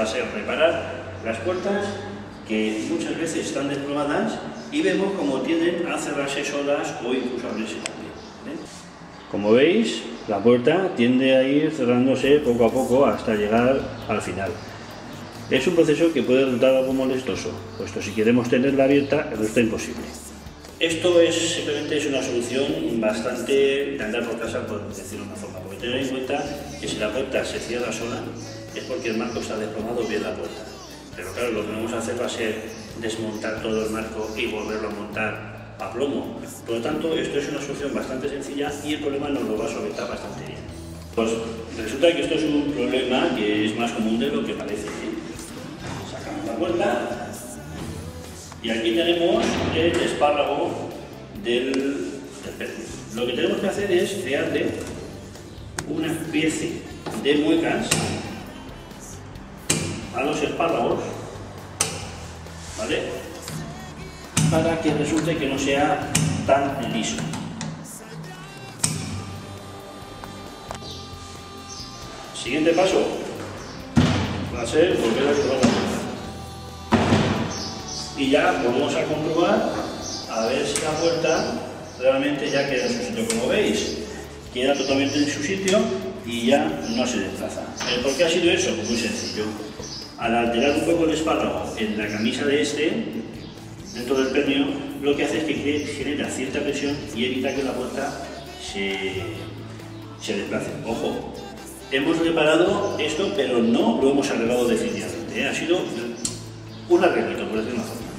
va a ser reparar las puertas que muchas veces están desplomadas y vemos como tienden a cerrarse solas o incluso a abrirse también. Como veis, la puerta tiende a ir cerrándose poco a poco hasta llegar al final. Es un proceso que puede resultar algo molestoso, puesto si queremos tenerla abierta resulta imposible. Esto es simplemente es una solución bastante de andar por casa, por decirlo de una forma, porque tener en cuenta que si la puerta se cierra sola es porque el marco está desplomado bien la puerta. Pero claro, lo que vamos a hacer va a ser desmontar todo el marco y volverlo a montar a plomo. Por lo tanto, esto es una solución bastante sencilla y el problema nos lo va a solventar bastante bien. Pues resulta que esto es un problema que es más común de lo que parece. ¿eh? Sacamos la puerta y aquí tenemos el espárrago del, del Lo que tenemos que hacer es crearle una especie de muecas a los espárragos, ¿vale? Para que resulte que no sea tan liso. Siguiente paso va a ser volver a. Y ya vamos a comprobar a ver si la puerta realmente ya queda en su sitio. Como veis, queda totalmente en su sitio y ya no se desplaza. ¿Por qué ha sido eso? Pues muy sencillo al alterar un poco el espárrago en la camisa de este, dentro del pernio, lo que hace es que genera cierta presión y evita que la puerta se, se desplace. Ojo, hemos reparado esto, pero no lo hemos arreglado definitivamente. ¿eh? Ha sido un arreglito, por decirlo forma.